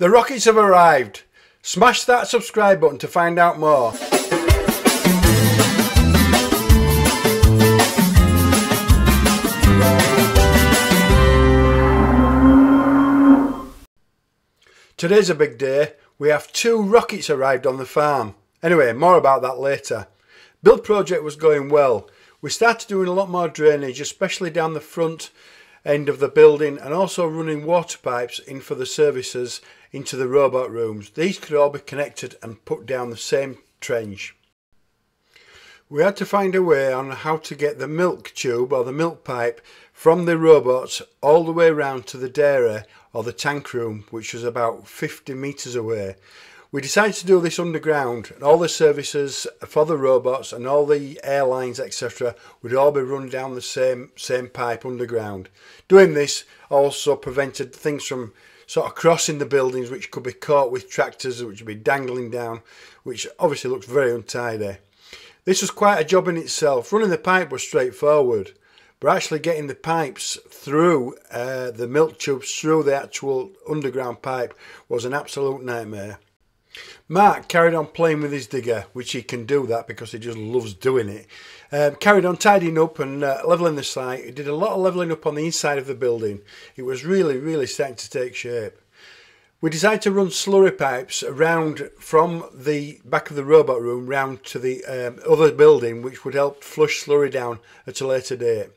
The rockets have arrived. Smash that subscribe button to find out more. Today's a big day. We have two rockets arrived on the farm. Anyway, more about that later. Build project was going well. We started doing a lot more drainage, especially down the front end of the building and also running water pipes in for the services into the robot rooms. These could all be connected and put down the same trench. We had to find a way on how to get the milk tube or the milk pipe from the robots all the way round to the dairy or the tank room which was about 50 metres away we decided to do this underground and all the services for the robots and all the airlines etc would all be run down the same same pipe underground. Doing this also prevented things from sort of crossing the buildings which could be caught with tractors which would be dangling down which obviously looks very untidy. This was quite a job in itself. Running the pipe was straightforward but actually getting the pipes through uh, the milk tubes through the actual underground pipe was an absolute nightmare. Mark carried on playing with his digger, which he can do that because he just loves doing it. Um, carried on tidying up and uh, levelling the site. He did a lot of levelling up on the inside of the building. It was really, really starting to take shape. We decided to run slurry pipes around from the back of the robot room round to the um, other building, which would help flush slurry down at a later date.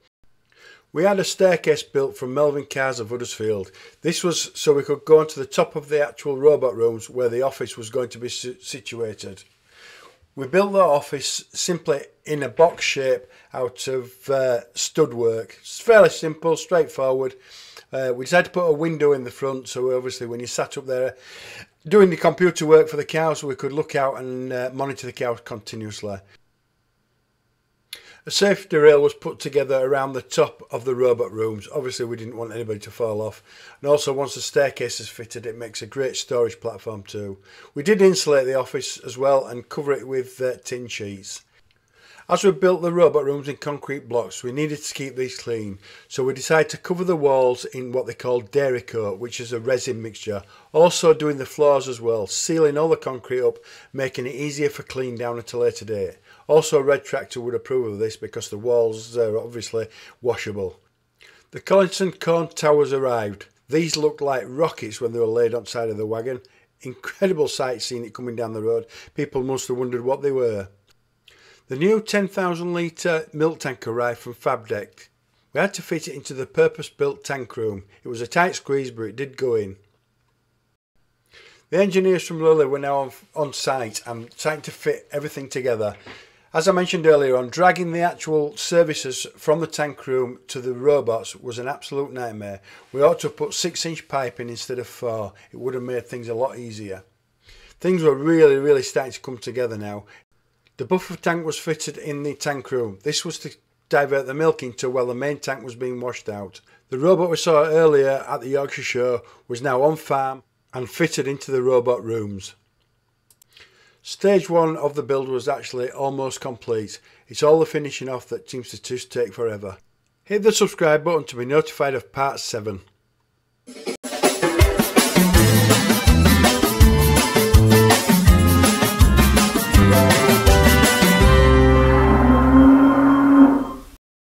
We had a staircase built from Melvin Cars of Huddersfield. This was so we could go onto the top of the actual robot rooms where the office was going to be situated. We built the office simply in a box shape out of uh, stud work. It's fairly simple, straightforward. Uh, we decided to put a window in the front so obviously when you sat up there doing the computer work for the cows we could look out and uh, monitor the cows continuously. A safety rail was put together around the top of the robot rooms. Obviously, we didn't want anybody to fall off. And also, once the staircase is fitted, it makes a great storage platform too. We did insulate the office as well and cover it with uh, tin sheets. As we built the robot rooms in concrete blocks, we needed to keep these clean, so we decided to cover the walls in what they call dairy coat, which is a resin mixture. Also doing the floors as well, sealing all the concrete up, making it easier for clean down at a later date. Also, Red Tractor would approve of this because the walls are obviously washable. The Collinson Cone Towers arrived. These looked like rockets when they were laid on side of the wagon. Incredible sight seeing it coming down the road. People must have wondered what they were. The new 10,000 litre milk tank arrived from Fabdec. We had to fit it into the purpose-built tank room. It was a tight squeeze but it did go in. The engineers from Lely were now on, on site and trying to fit everything together. As I mentioned earlier on, dragging the actual services from the tank room to the robots was an absolute nightmare. We ought to have put 6 inch pipe in instead of 4. It would have made things a lot easier. Things were really, really starting to come together now. The buffer tank was fitted in the tank room. This was to divert the milk into while the main tank was being washed out. The robot we saw earlier at the Yorkshire Show was now on farm and fitted into the robot rooms. Stage one of the build was actually almost complete. It's all the finishing off that seems to just take forever. Hit the subscribe button to be notified of part 7.